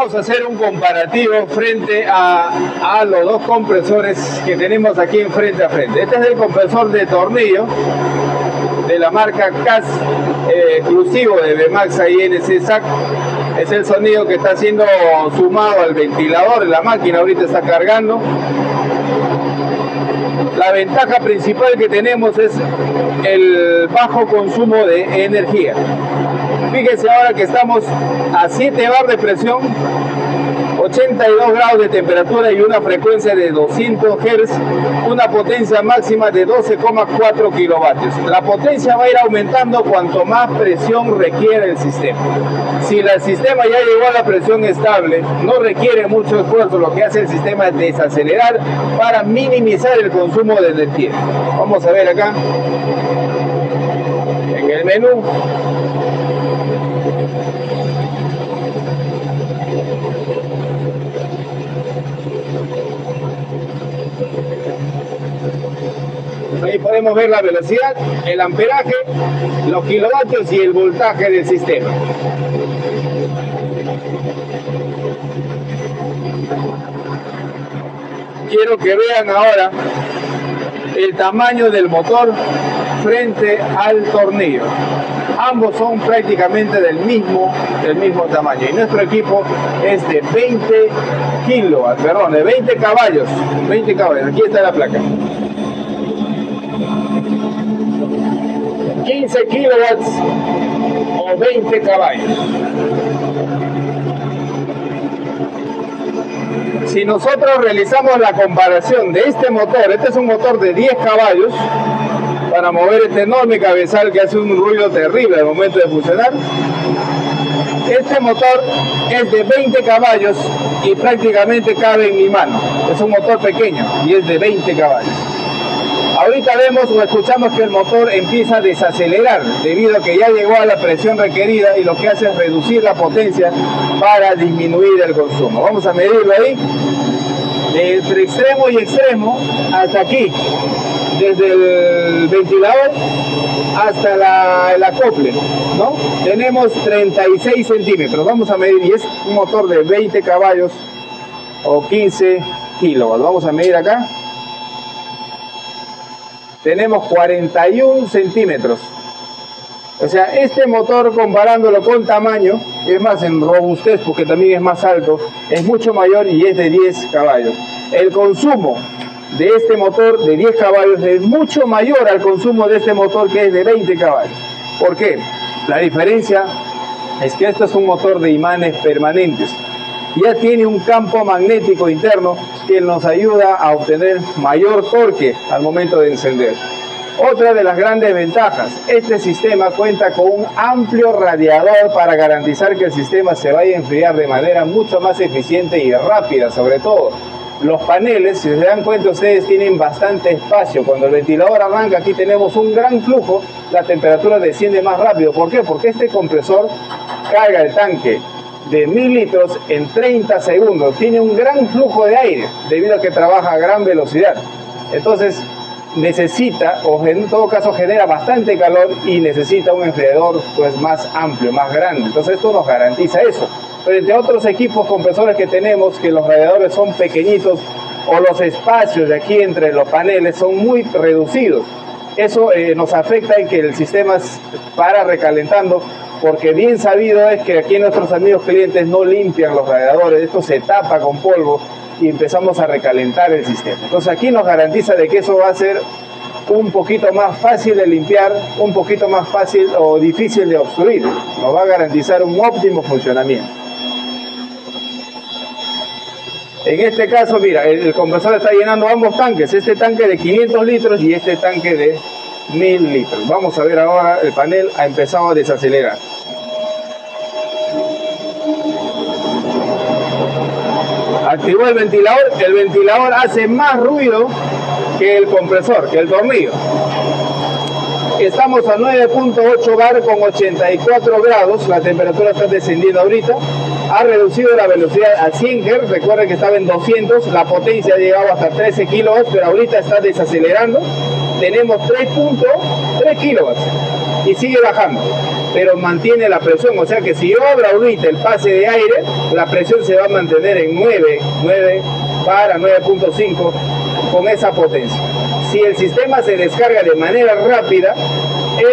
Vamos a hacer un comparativo frente a, los dos compresores que tenemos aquí en frente a frente. Este es el compresor de tornillo de la marca CAS eh, exclusivo de Bmax INC SAC. Es el sonido que está siendo sumado al ventilador la máquina, ahorita está cargando. La ventaja principal que tenemos es el bajo consumo de energía. Fíjense ahora que estamos a 7 bar de presión, 82 grados de temperatura y una frecuencia de 200 Hz, una potencia máxima de 12,4 kilovatios. La potencia va a ir aumentando cuanto más presión requiere el sistema. Si el sistema ya llegó a la presión estable, no requiere mucho esfuerzo, lo que hace el sistema es desacelerar para minimizar el consumo de energía. Vamos a ver acá en el menú Ahí podemos ver la velocidad, el amperaje, los kilovatios y el voltaje del sistema. Quiero que vean ahora el tamaño del motor frente al tornillo. Ambos son prácticamente del mismo, del mismo tamaño. Y nuestro equipo es de 20 kilos, perdón, de 20 caballos. 20 caballos, aquí está la placa. 15 kilowatts o 20 caballos. Si nosotros realizamos la comparación de este motor, este es un motor de 10 caballos, para mover este enorme cabezal que hace un ruido terrible al momento de funcionar. Este motor es de 20 caballos y prácticamente cabe en mi mano. Es un motor pequeño y es de 20 caballos. Ahorita vemos o escuchamos que el motor empieza a desacelerar debido a que ya llegó a la presión requerida y lo que hace es reducir la potencia para disminuir el consumo. Vamos a medirlo ahí, entre extremo y extremo hasta aquí, desde el ventilador hasta el acople. Tenemos 36 centímetros, vamos a medir, y es un motor de 20 caballos o 15 kilos. Vamos a medir acá tenemos 41 centímetros. O sea, este motor comparándolo con tamaño, es más en robustez porque también es más alto, es mucho mayor y es de 10 caballos. El consumo de este motor de 10 caballos es mucho mayor al consumo de este motor que es de 20 caballos. ¿Por qué? La diferencia es que esto es un motor de imanes permanentes ya tiene un campo magnético interno que nos ayuda a obtener mayor torque al momento de encender. Otra de las grandes ventajas, este sistema cuenta con un amplio radiador para garantizar que el sistema se vaya a enfriar de manera mucho más eficiente y rápida sobre todo. Los paneles, si se dan cuenta ustedes, tienen bastante espacio. Cuando el ventilador arranca, aquí tenemos un gran flujo, la temperatura desciende más rápido. ¿Por qué? Porque este compresor carga el tanque de mil litros en 30 segundos. Tiene un gran flujo de aire debido a que trabaja a gran velocidad. Entonces necesita, o en todo caso genera bastante calor y necesita un enfriador pues más amplio, más grande. Entonces esto nos garantiza eso. Frente a otros equipos compresores que tenemos, que los radiadores son pequeñitos o los espacios de aquí entre los paneles son muy reducidos. Eso eh, nos afecta en que el sistema para recalentando porque bien sabido es que aquí nuestros amigos clientes no limpian los radiadores, esto se tapa con polvo y empezamos a recalentar el sistema. Entonces aquí nos garantiza de que eso va a ser un poquito más fácil de limpiar, un poquito más fácil o difícil de obstruir. Nos va a garantizar un óptimo funcionamiento. En este caso, mira, el, compresor está llenando ambos tanques, este tanque de 500 litros y este tanque de 1000 litros. Vamos a ver ahora el panel ha empezado a desacelerar. Activó el ventilador, el ventilador hace más ruido que el compresor, que el tornillo. Estamos a 9.8 bar con 84 grados, la temperatura está descendiendo ahorita. Ha reducido la velocidad a 100 Hz, recuerden que estaba en 200, la potencia ha llegado hasta 13 kW, pero ahorita está desacelerando tenemos 3.3 kilowatts. Y sigue bajando, pero mantiene la presión. O sea que si yo abro ahorita el pase de aire, la presión se va a mantener en 9, 9 para 9.5 con esa potencia. Si el sistema se descarga de manera rápida,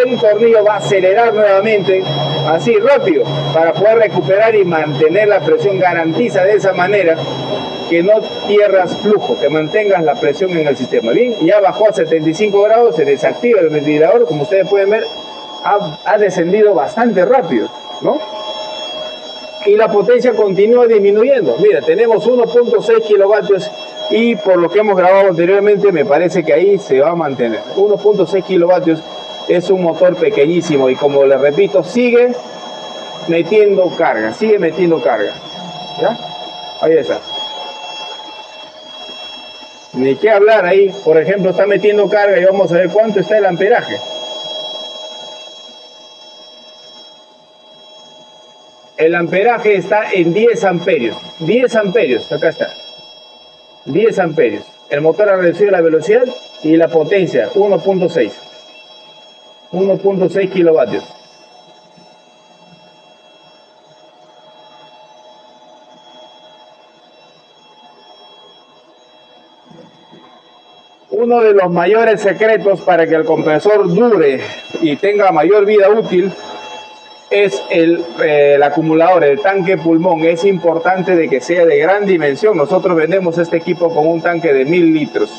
el tornillo va a acelerar nuevamente, así rápido, para poder recuperar y mantener la presión. Garantiza de esa manera que no pierdas flujo, que mantengas la presión en el sistema. Bien, ya bajó a 75 grados, se desactiva el ventilador, como ustedes pueden ver, ha, descendido bastante rápido, ¿no? Y la potencia continúa disminuyendo. Mira, tenemos 1.6 kilovatios y por lo que hemos grabado anteriormente me parece que ahí se va a mantener. 1.6 kilovatios es un motor pequeñísimo y como les repito, sigue metiendo carga, sigue metiendo carga. ¿Ya? Ahí está. Ni qué hablar ahí, por ejemplo, está metiendo carga y vamos a ver cuánto está el amperaje. El amperaje está en 10 amperios. 10 amperios, acá está. 10 amperios. El motor ha reducido la velocidad y la potencia, 1.6. 1.6 kilovatios. Uno de los mayores secretos para que el compresor dure y tenga mayor vida útil es el, eh, el, acumulador, el tanque pulmón. Es importante de que sea de gran dimensión. Nosotros vendemos este equipo con un tanque de mil litros.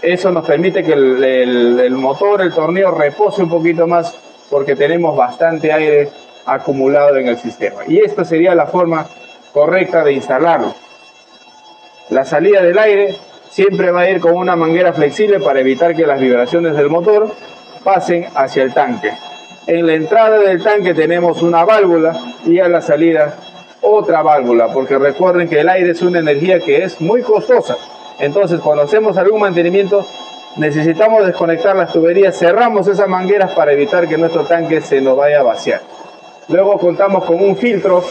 Eso nos permite que el, el, el, motor, el tornillo repose un poquito más porque tenemos bastante aire acumulado en el sistema. Y esta sería la forma correcta de instalarlo. La salida del aire siempre va a ir con una manguera flexible para evitar que las vibraciones del motor pasen hacia el tanque. En la entrada del tanque tenemos una válvula y a la salida otra válvula, porque recuerden que el aire es una energía que es muy costosa. Entonces, cuando hacemos algún mantenimiento, necesitamos desconectar las tuberías, cerramos esas mangueras para evitar que nuestro tanque se nos vaya a vaciar. Luego contamos con un filtro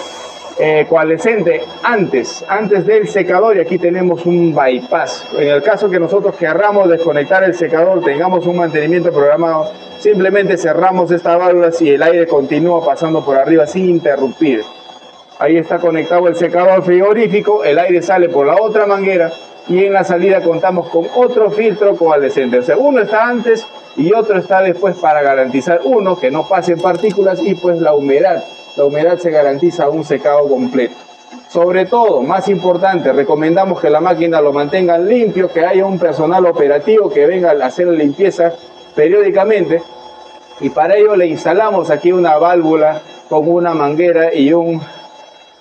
eh, coalescente antes, antes del secador y aquí tenemos un bypass. En el caso que nosotros querramos desconectar el secador, tengamos un mantenimiento programado, simplemente cerramos esta válvula y el aire continúa pasando por arriba sin interrumpir. Ahí está conectado el secador frigorífico, el aire sale por la otra manguera y en la salida contamos con otro filtro coalescente. O sea, uno está antes y otro está después para garantizar uno que no pasen partículas y pues la humedad. La humedad se garantiza un secado completo. Sobre todo, más importante, recomendamos que la máquina lo mantengan limpio, que haya un personal operativo que venga a hacer la limpieza periódicamente y para ello le instalamos aquí una válvula con una manguera y un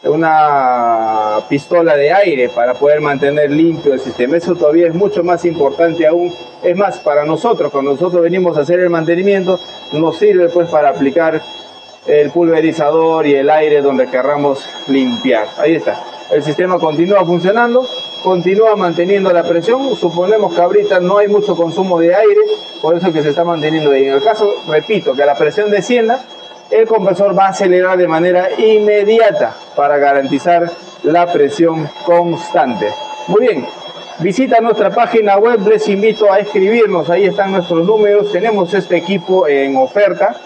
una pistola de aire para poder mantener limpio el sistema. Eso todavía es mucho más importante aún. Es más, para nosotros, cuando nosotros venimos a hacer el mantenimiento, nos sirve pues para aplicar el pulverizador y el aire donde querramos limpiar. Ahí está. El sistema continúa funcionando, continúa manteniendo la presión. Suponemos que ahorita no hay mucho consumo de aire, por eso que se está manteniendo ahí. En el caso, repito, que la presión descienda, el compresor va a acelerar de manera inmediata para garantizar la presión constante. Muy bien, visita nuestra página web, les invito a escribirnos, ahí están nuestros números, tenemos este equipo en oferta,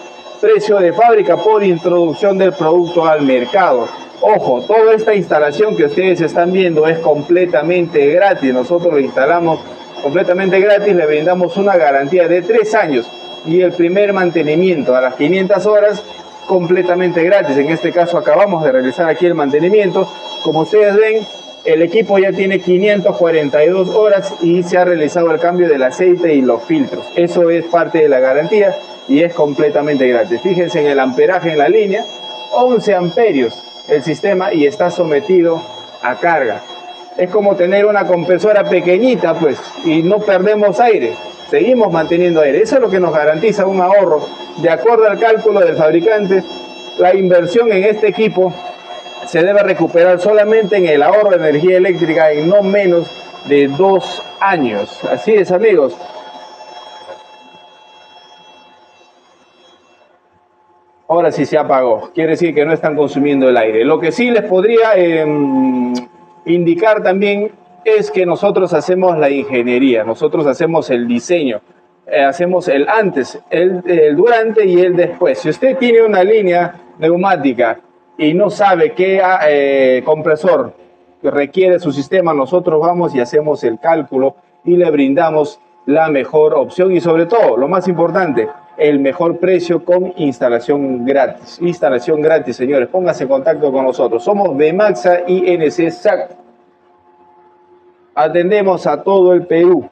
precio de fábrica por introducción del producto al mercado. Ojo, toda esta instalación que ustedes están viendo es completamente gratis, nosotros lo instalamos completamente gratis, le brindamos una garantía de tres años y el primer mantenimiento a las 500 horas completamente gratis. En este caso acabamos de realizar aquí el mantenimiento. Como ustedes ven, el equipo ya tiene 542 horas y se ha realizado el cambio del aceite y los filtros. Eso es parte de la garantía y es completamente gratis. Fíjense en el amperaje en la línea, 11 amperios el sistema y está sometido a carga. Es como tener una compresora pequeñita pues y no perdemos aire seguimos manteniendo aire. Eso es lo que nos garantiza un ahorro. De acuerdo al cálculo del fabricante, la inversión en este equipo se debe recuperar solamente en el ahorro de energía eléctrica en no menos de dos años. Así es, amigos. Ahora sí se apagó. Quiere decir que no están consumiendo el aire. Lo que sí les podría eh, indicar también es que nosotros hacemos la ingeniería, nosotros hacemos el diseño. eh, hacemos el antes, el, durante y el después. Si usted tiene una línea neumática y no sabe qué eh, compresor requiere su sistema, nosotros vamos y hacemos el cálculo y le brindamos la mejor opción y sobre todo, lo más importante, el mejor precio con instalación gratis. Instalación gratis, señores. Pónganse en contacto con nosotros. Somos de Maxa INC SAC. Atendemos a todo el Perú.